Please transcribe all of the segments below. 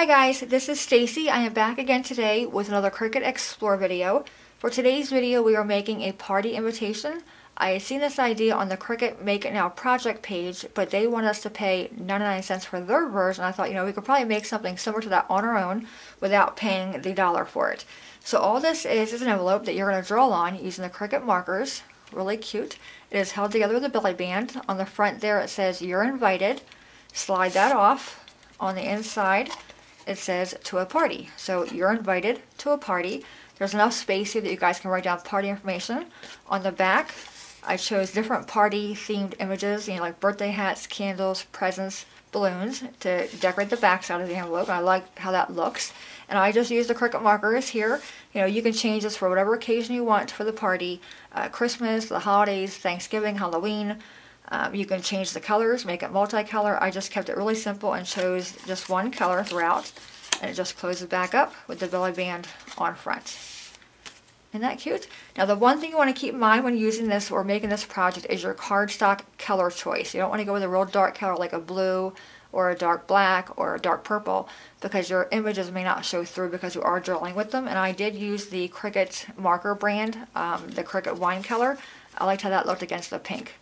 Hi guys, this is Stacy. I am back again today with another Cricut Explore video. For today's video we are making a party invitation. I had seen this idea on the Cricut Make It Now project page, but they want us to pay 99 cents for their version. I thought, you know, we could probably make something similar to that on our own without paying the dollar for it. So all this is is an envelope that you're going to draw on using the Cricut markers. Really cute. It is held together with a belly band. On the front there it says you're invited. Slide that off. On the inside it says to a party. So you're invited to a party. There's enough space here that you guys can write down party information. On the back I chose different party themed images, you know, like birthday hats, candles, presents, balloons to decorate the back side of the envelope. I like how that looks. And I just used the Cricut markers here. You know, you can change this for whatever occasion you want for the party. Uh, Christmas, the holidays, Thanksgiving, Halloween. Um, you can change the colors, make it multicolor. I just kept it really simple and chose just one color throughout. And it just closes back up with the belly band on front. Isn't that cute? Now the one thing you want to keep in mind when using this or making this project is your cardstock color choice. You don't want to go with a real dark color like a blue or a dark black or a dark purple because your images may not show through because you are drawing with them. And I did use the Cricut marker brand, um, the Cricut wine color. I liked how that looked against the pink.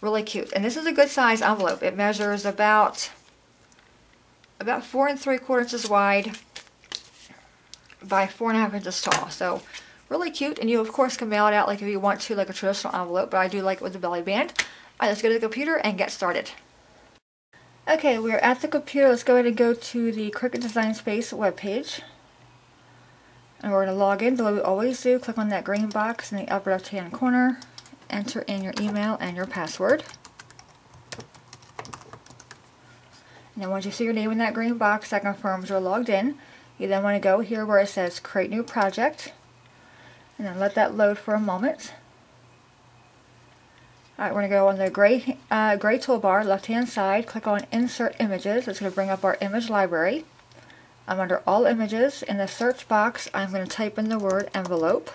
Really cute. And this is a good size envelope. It measures about about four and three quarters inches wide by four and a half inches tall. So really cute. And you of course can mail it out like if you want to like a traditional envelope, but I do like it with the belly band. Alright, let's go to the computer and get started. Okay, we're at the computer. Let's go ahead and go to the Cricut Design Space webpage. And we're going to log in the way we always do. Click on that green box in the upper left hand corner. Enter in your email and your password. And then once you see your name in that green box, that confirms you're logged in. You then want to go here where it says Create New Project. And then let that load for a moment. Alright, we're going to go on the gray, uh, gray toolbar, left hand side, click on Insert Images. It's going to bring up our image library. I'm under All Images. In the search box, I'm going to type in the word envelope.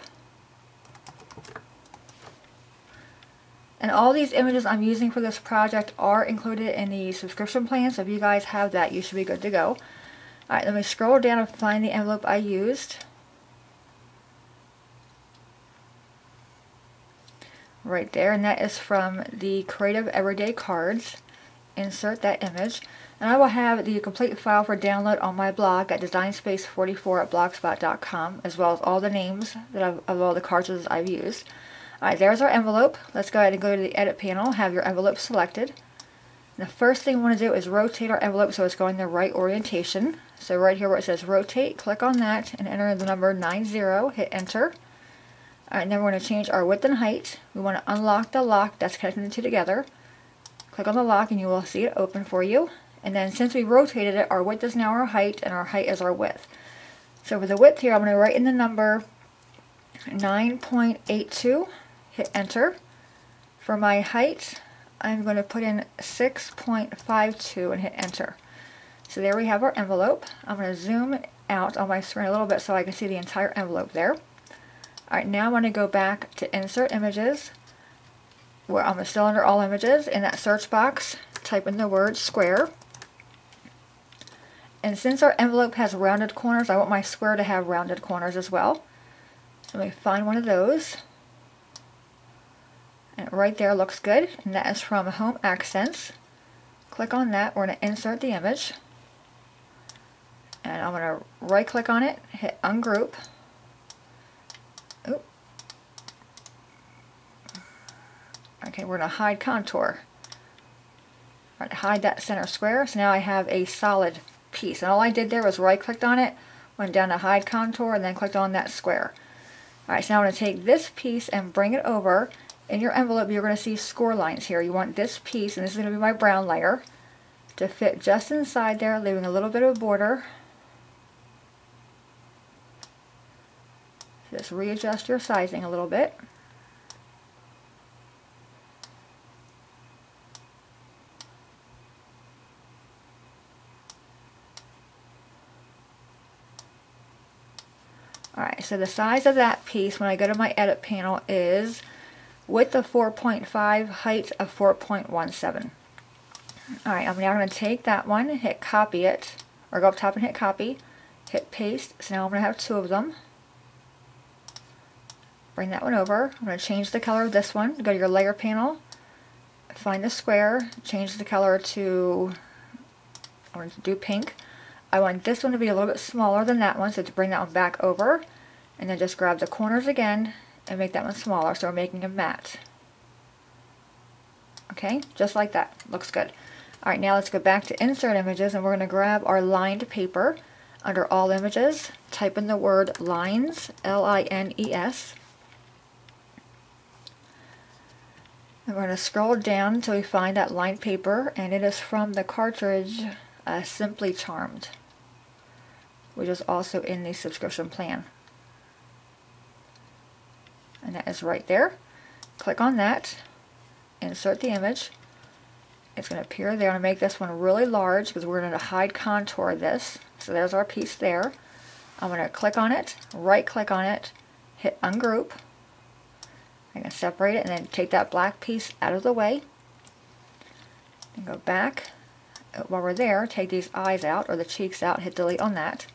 And all these images I'm using for this project are included in the subscription plan, so if you guys have that, you should be good to go. Alright, let me scroll down and find the envelope I used. right there and that is from the Creative Everyday Cards. Insert that image and I will have the complete file for download on my blog at designspace44 at blogspot.com as well as all the names that I've, of all the cartridges I've used. Alright, there's our envelope. Let's go ahead and go to the edit panel, have your envelope selected. the first thing we want to do is rotate our envelope so it's going the right orientation. So right here where it says rotate, click on that and enter the number 90, hit enter. Alright, now we're going to change our width and height. We want to unlock the lock that's connecting the two together. Click on the lock and you will see it open for you. And then since we rotated it, our width is now our height and our height is our width. So for the width here, I'm going to write in the number 9.82, hit enter. For my height, I'm going to put in 6.52 and hit enter. So there we have our envelope. I'm going to zoom out on my screen a little bit so I can see the entire envelope there. Alright, now I want to go back to Insert Images, where I'm still under All Images. In that search box, type in the word square. And since our envelope has rounded corners, I want my square to have rounded corners as well. Let me find one of those. And right there looks good. And that is from Home Accents. Click on that. We're going to insert the image. And I'm going to right click on it, hit ungroup. Okay, we're going to hide contour. Right, hide that center square. So now I have a solid piece. And all I did there was right clicked on it, went down to hide contour, and then clicked on that square. Alright, so now I'm going to take this piece and bring it over. In your envelope, you're going to see score lines here. You want this piece, and this is going to be my brown layer, to fit just inside there, leaving a little bit of border. Just readjust your sizing a little bit. Alright, so the size of that piece when I go to my edit panel is width of 4.5, height of 4.17. Alright, I'm now going to take that one, hit copy it or go up top and hit copy, hit paste. So now I'm going to have two of them. Bring that one over. I'm going to change the color of this one. Go to your layer panel, find the square, change the color to, I want to do pink. I want this one to be a little bit smaller than that one, so to bring that one back over, and then just grab the corners again and make that one smaller, so we're making a mat. Okay, just like that. Looks good. Alright, now let's go back to Insert Images, and we're going to grab our lined paper. Under All Images, type in the word Lines, L-I-N-E-S. And we're going to scroll down until we find that lined paper, and it is from the cartridge uh, Simply Charmed, which is also in the subscription plan. And that is right there. Click on that, insert the image. It's going to appear there. I'm going to make this one really large because we're going to hide contour this. So there's our piece there. I'm going to click on it, right click on it, hit ungroup. I'm going to separate it and then take that black piece out of the way. And go back. Uh, while we're there, take these eyes out or the cheeks out, hit delete on that.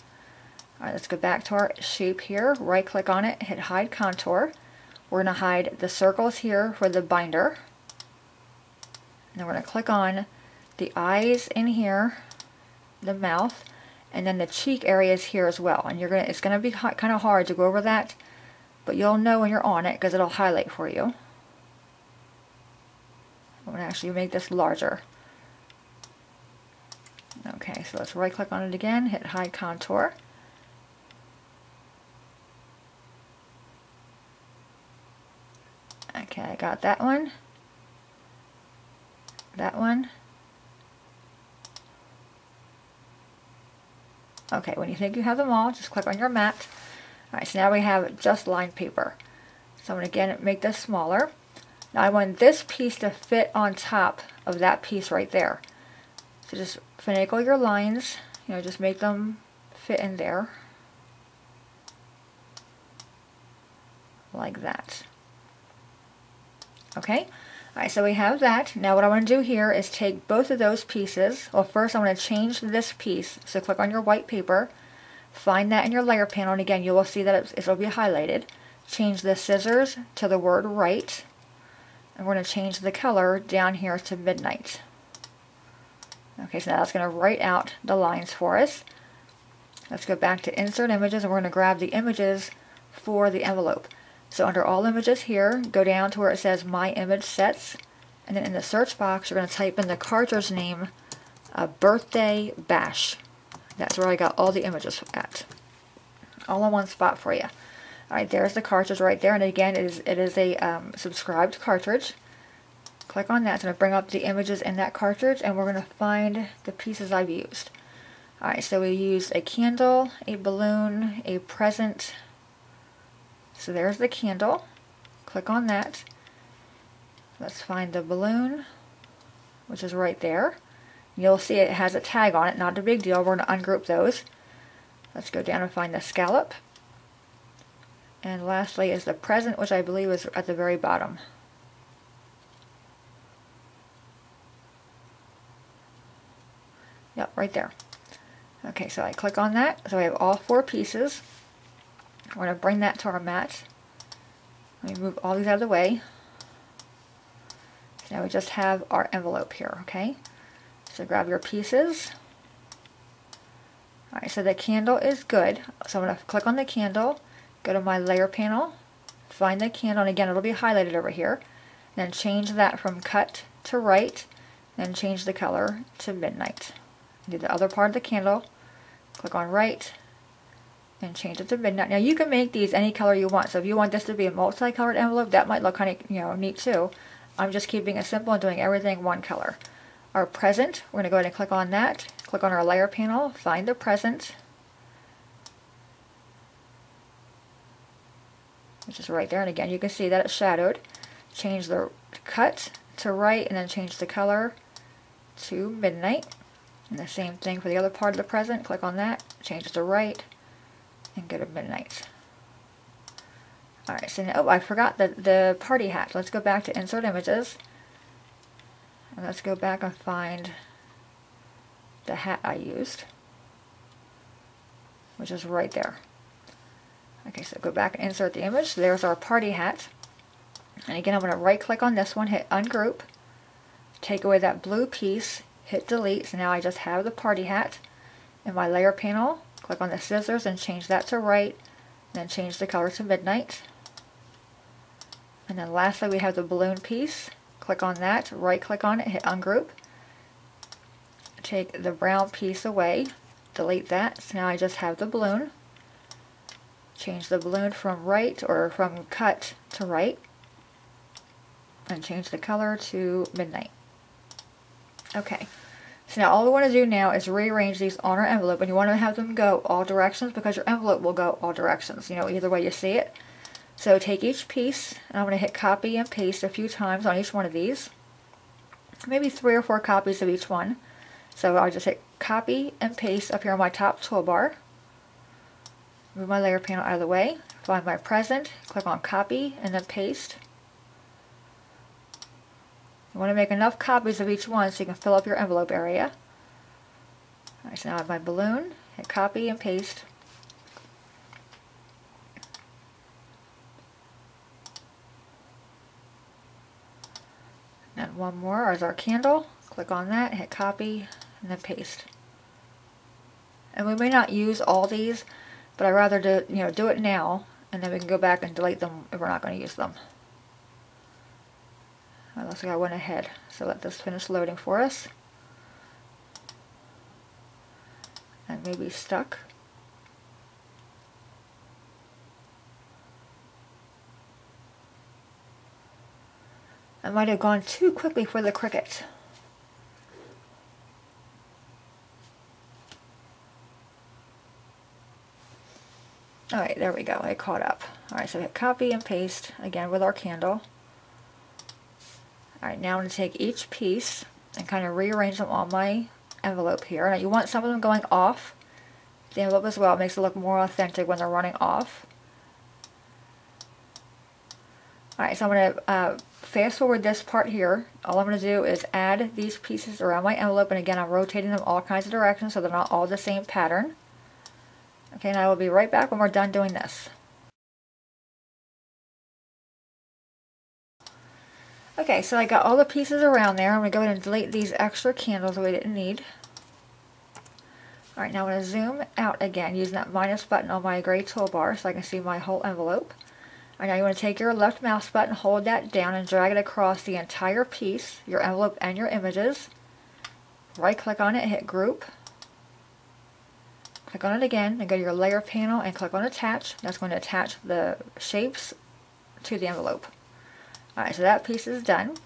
Alright, let's go back to our shape here, right click on it, hit hide contour. We're going to hide the circles here for the binder. And then we're going to click on the eyes in here, the mouth, and then the cheek areas here as well. And you're gonna it's going to be kind of hard to go over that, but you'll know when you're on it because it'll highlight for you. I'm going to actually make this larger. Okay, so let's right click on it again, hit hide contour. Okay, I got that one. That one. Okay, when you think you have them all, just click on your mat. Alright, so now we have just lined paper. So I'm going to again make this smaller. Now I want this piece to fit on top of that piece right there. So just finagle your lines, you know, just make them fit in there. Like that. Okay? Alright, so we have that. Now what I want to do here is take both of those pieces. Well, first I want to change this piece. So click on your white paper, find that in your layer panel, and again, you will see that it will be highlighted. Change the scissors to the word write, and we're going to change the color down here to midnight. Okay, so now that's going to write out the lines for us. Let's go back to Insert Images, and we're going to grab the images for the envelope. So under all images here, go down to where it says My Image Sets, and then in the search box, you're going to type in the cartridge name, uh, Birthday Bash. That's where I got all the images at. All in one spot for you. Alright, there's the cartridge right there, and again, it is, it is a um, subscribed cartridge. Click on that, it's going to bring up the images in that cartridge, and we're going to find the pieces I've used. Alright, so we used a candle, a balloon, a present, so there's the candle. Click on that. Let's find the balloon, which is right there. You'll see it has a tag on it, not a big deal. We're going to ungroup those. Let's go down and find the scallop. And lastly is the present, which I believe is at the very bottom. Yep, right there. Okay, so I click on that. So I have all four pieces. We're going to bring that to our mat. Let me move all these out of the way. So now we just have our envelope here, okay? So grab your pieces. Alright, so the candle is good. So I'm going to click on the candle, go to my layer panel, find the candle, and again it'll be highlighted over here. Then change that from cut to write, then change the color to midnight. Do the other part of the candle, click on write, and change it to midnight. Now you can make these any color you want. So if you want this to be a multicolored envelope, that might look kind of, you know, neat too. I'm just keeping it simple and doing everything one color. Our present, we're going to go ahead and click on that. Click on our layer panel, find the present. Which is right there. And again, you can see that it's shadowed. Change the cut to write and then change the color to midnight. And the same thing for the other part of the present. Click on that, change it to write, and go to midnight. Alright, so now, oh, I forgot the, the party hat. Let's go back to Insert Images. And let's go back and find the hat I used. which is right there. Okay, so go back and insert the image. There's our party hat. And again, I'm going to right click on this one, hit ungroup, take away that blue piece, hit delete. So now I just have the party hat. In my layer panel, click on the scissors and change that to write, then change the color to midnight. And then lastly, we have the balloon piece. Click on that, right click on it, hit ungroup. Take the brown piece away, delete that. So now I just have the balloon. Change the balloon from write or from cut to write. And change the color to midnight. Okay. So now all we want to do now is rearrange these on our envelope and you want to have them go all directions because your envelope will go all directions, you know, either way you see it. So take each piece, and I'm going to hit copy and paste a few times on each one of these. Maybe three or four copies of each one. So I'll just hit copy and paste up here on my top toolbar. Move my layer panel out of the way. Find my present, click on copy, and then paste. You want to make enough copies of each one so you can fill up your envelope area. Alright, so now I have my balloon, hit copy and paste. And one more is our candle. Click on that, hit copy, and then paste. And we may not use all these, but I'd rather do, you know, do it now, and then we can go back and delete them if we're not going to use them. Well, looks like I went ahead. So let this finish loading for us. And maybe stuck. I might have gone too quickly for the Cricut. Alright, there we go. I caught up. Alright, so hit copy and paste again with our candle. Alright, now I'm going to take each piece and kind of rearrange them on my envelope here. Now you want some of them going off the envelope as well. It makes it look more authentic when they're running off. Alright, so I'm going to uh, fast forward this part here. All I'm going to do is add these pieces around my envelope, and again, I'm rotating them all kinds of directions so they're not all the same pattern. Okay, and I will be right back when we're done doing this. Okay, so I got all the pieces around there. I'm going to go ahead and delete these extra candles that we didn't need. Alright, now I'm going to zoom out again using that minus button on my gray toolbar so I can see my whole envelope. Alright, now you want to take your left mouse button, hold that down, and drag it across the entire piece, your envelope and your images. Right click on it, hit group. Click on it again, and go to your layer panel and click on attach. That's going to attach the shapes to the envelope. Alright, so that piece is done.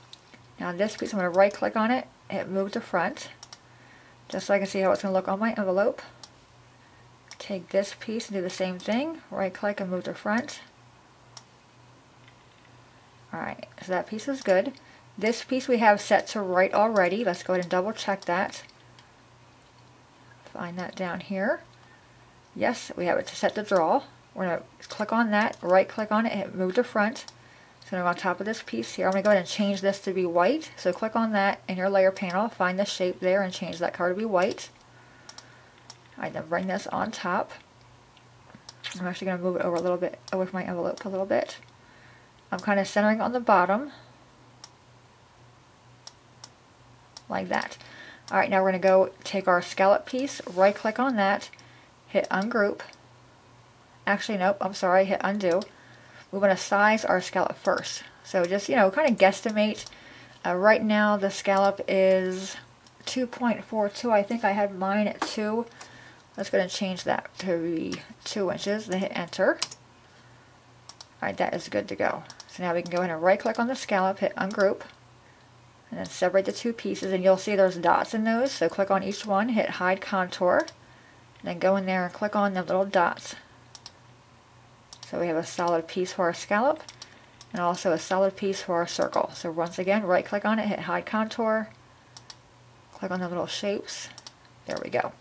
Now this piece, I'm going to right click on it, hit move to front, just so I can see how it's going to look on my envelope. Take this piece and do the same thing, right click and move to front. Alright, so that piece is good. This piece we have set to write already. Let's go ahead and double check that. Find that down here. Yes, we have it set to draw. We're going to click on that, right click on it, hit move to front. So on top of this piece here, I'm going to go ahead and change this to be white. So click on that in your layer panel, find the shape there and change that color to be white. Alright, then bring this on top. I'm actually going to move it over a little bit, away from my envelope a little bit. I'm kind of centering on the bottom. Like that. Alright, now we're going to go take our scallop piece, right click on that, hit ungroup. Actually, nope, I'm sorry, hit undo. We want to size our scallop first. So just, you know, kind of guesstimate. Uh, right now the scallop is 2.42. I think I had mine at 2. Let's go and change that to be 2 inches. Then hit enter. Alright, that is good to go. So now we can go ahead and right click on the scallop, hit ungroup, and then separate the two pieces and you'll see there's dots in those. So click on each one, hit hide contour, then go in there and click on the little dots. So we have a solid piece for our scallop and also a solid piece for our circle. So once again, right click on it, hit hide contour, click on the little shapes. There we go.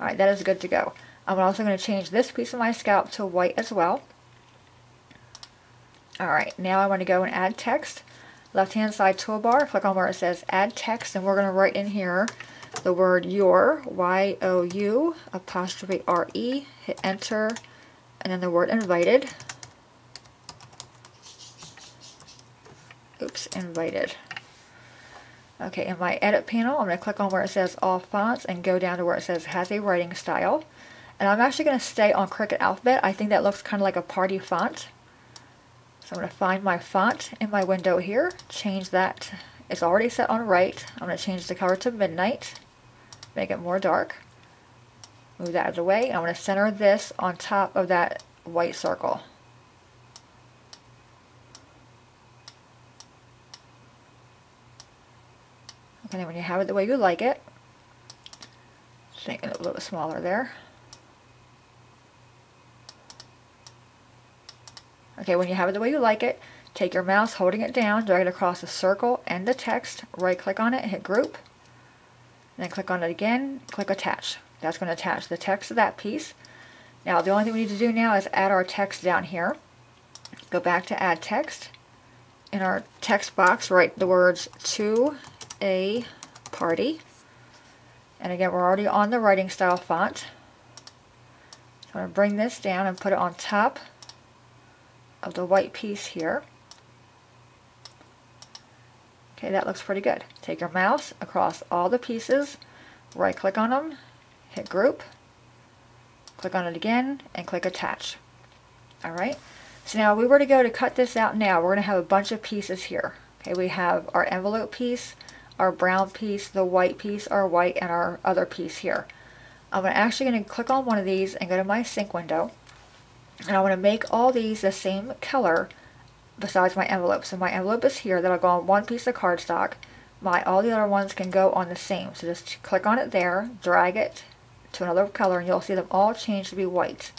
Alright, that is good to go. I'm also going to change this piece of my scalp to white as well. Alright, now I want to go and add text. Left hand side toolbar, click on where it says add text and we're going to write in here the word your, Y-O-U, apostrophe R-E, hit enter, and then the word invited. Oops, invited. Okay, in my edit panel, I'm going to click on where it says all fonts and go down to where it says has a writing style. And I'm actually going to stay on Cricut Alphabet. I think that looks kind of like a party font. So I'm going to find my font in my window here, change that. It's already set on write. I'm going to change the color to midnight, make it more dark. Move that out of the way. I'm going to center this on top of that white circle. And then when you have it the way you like it, make it a little bit smaller there. Okay, when you have it the way you like it, take your mouse holding it down, drag it across the circle and the text, right click on it, hit group, then click on it again, click attach. That's going to attach the text to that piece. Now the only thing we need to do now is add our text down here. Go back to add text. In our text box, write the words to a party. And again, we're already on the writing style font. So I'm going to bring this down and put it on top of the white piece here. Okay, that looks pretty good. Take your mouse across all the pieces, right click on them, hit group, click on it again, and click attach. Alright, so now we were to go to cut this out now, we're going to have a bunch of pieces here. Okay, we have our envelope piece, our brown piece, the white piece, our white, and our other piece here. I'm actually going to click on one of these and go to my sync window. And I want to make all these the same color besides my envelope. So my envelope is here. That'll go on one piece of cardstock. My All the other ones can go on the same. So just click on it there, drag it to another color, and you'll see them all change to be white.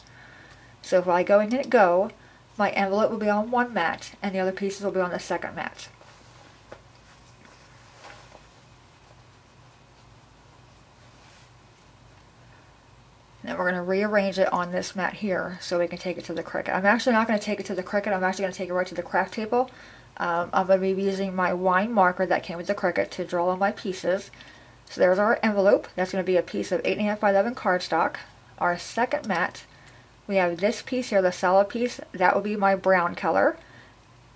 So if I go and hit go, my envelope will be on one mat, and the other pieces will be on the second mat. And we're going to rearrange it on this mat here so we can take it to the Cricut. I'm actually not going to take it to the Cricut. I'm actually going to take it right to the craft table. Um, I'm going to be using my wine marker that came with the Cricut to draw on my pieces. So there's our envelope. That's going to be a piece of 8.5 by 11 cardstock. Our second mat, we have this piece here, the solid piece. That will be my brown color.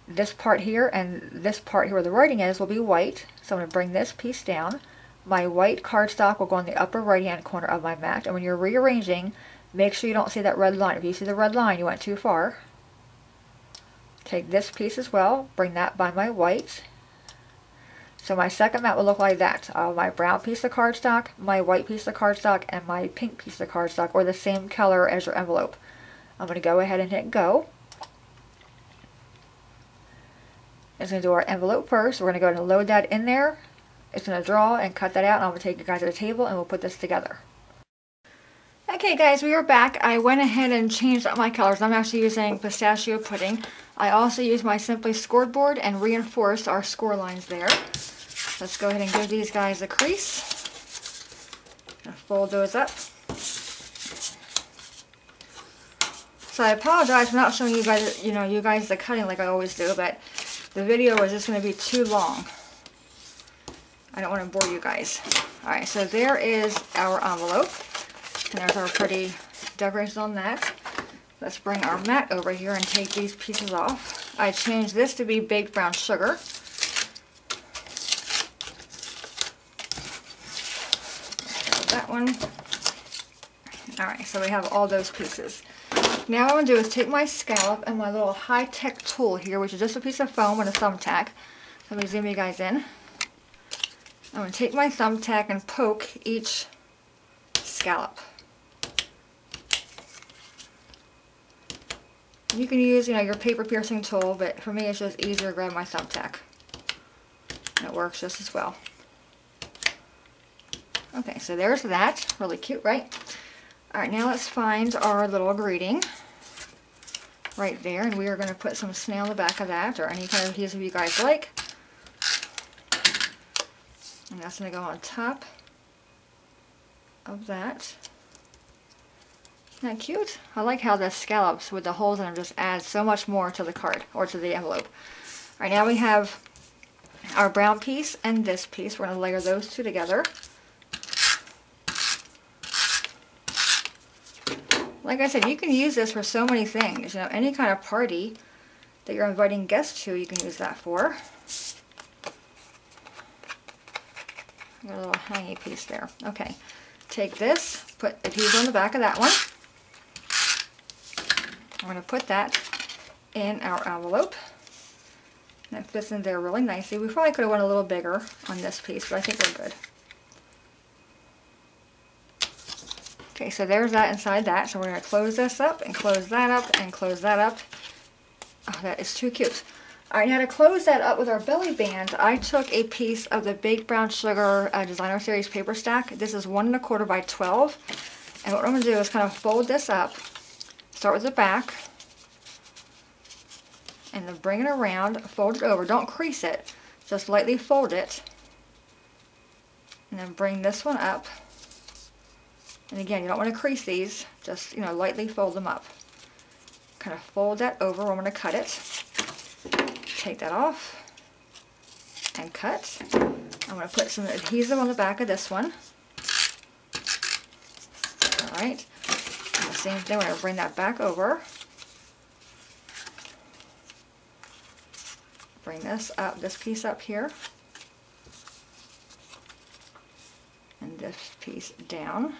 This part here and this part here where the writing is will be white. So I'm going to bring this piece down. My white cardstock will go on the upper right hand corner of my mat. And when you're rearranging, make sure you don't see that red line. If you see the red line, you went too far. Take this piece as well, bring that by my white. So my second mat will look like that. Uh, my brown piece of cardstock, my white piece of cardstock, and my pink piece of cardstock, or the same color as your envelope. I'm going to go ahead and hit go. It's going to do our envelope first. We're going to go ahead and load that in there. It's going to draw and cut that out. And I'm going to take you guys to the table and we'll put this together. Okay guys, we are back. I went ahead and changed up my colors. I'm actually using pistachio pudding. I also used my Simply Scored board and reinforced our score lines there. Let's go ahead and give these guys a crease. Gonna Fold those up. So I apologize for not showing you guys, you know, you guys the cutting like I always do, but the video is just going to be too long. I don't want to bore you guys. Alright, so there is our envelope. And there's our pretty decorations on that. Let's bring our mat over here and take these pieces off. I changed this to be baked brown sugar. That one. Alright, so we have all those pieces. Now what I'm going to do is take my scallop and my little high-tech tool here, which is just a piece of foam and a thumbtack. Let me zoom you guys in. I'm going to take my thumbtack and poke each scallop. You can use, you know, your paper piercing tool, but for me it's just easier to grab my thumbtack. And it works just as well. Okay, so there's that. Really cute, right? Alright, now let's find our little greeting right there. And we are going to put some snail in the back of that, or any kind of adhesive you guys like. And that's going to go on top of that. Isn't that cute? I like how the scallops with the holes in them just add so much more to the card, or to the envelope. Alright, now we have our brown piece and this piece. We're going to layer those two together. Like I said, you can use this for so many things. You know, any kind of party that you're inviting guests to, you can use that for. Got a little hangy piece there. Okay, take this, put adhesive on the back of that one. I'm going to put that in our envelope. And it fits in there really nicely. We probably could have went a little bigger on this piece, but I think we're good. Okay, so there's that inside that. So we're going to close this up and close that up and close that up. Oh, that is too cute. All right, now to close that up with our belly band, I took a piece of the Baked Brown Sugar uh, Designer Series paper stack. This is one and a quarter by 12. And what I'm going to do is kind of fold this up. Start with the back. And then bring it around, fold it over. Don't crease it. Just lightly fold it. And then bring this one up. And again, you don't want to crease these, just, you know, lightly fold them up. Kind of fold that over, I'm going to cut it. Take that off and cut. I'm going to put some adhesive on the back of this one. Alright, same thing, we're going to bring that back over. Bring this up, this piece up here. And this piece down.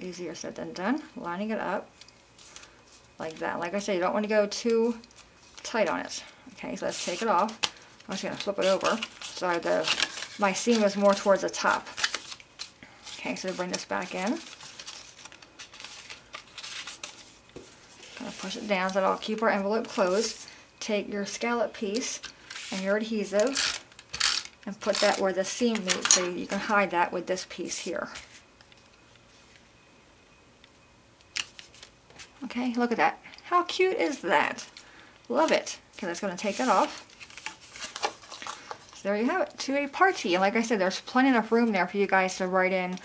Easier said than done. Lining it up like that. Like I said, you don't want to go too tight on it. Okay, so let's take it off. I'm just going to flip it over so the my seam is more towards the top. Okay, so bring this back in. Gonna push it down so that'll keep our envelope closed. Take your scallop piece and your adhesive and put that where the seam meets so you can hide that with this piece here. Okay, look at that. How cute is that? Love it. Okay, that's going to take that off. So there you have it, to a party. And like I said, there's plenty enough room there for you guys to write in,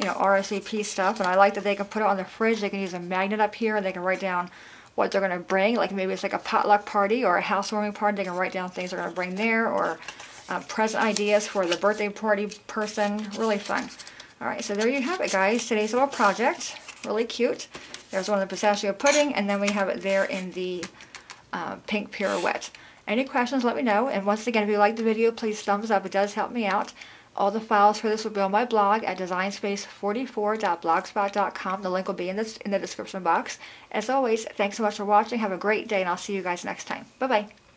you know, RSVP stuff. And I like that they can put it on the fridge. They can use a magnet up here and they can write down what they're going to bring. Like maybe it's like a potluck party or a housewarming party. They can write down things they're going to bring there or uh, present ideas for the birthday party person. Really fun. Alright, so there you have it, guys. Today's little project. Really cute. There's one of the pistachio pudding, and then we have it there in the uh, pink pirouette. Any questions, let me know. And once again, if you like the video, please thumbs up. It does help me out. All the files for this will be on my blog at designspace44.blogspot.com. The link will be in the, in the description box. As always, thanks so much for watching. Have a great day, and I'll see you guys next time. Bye-bye.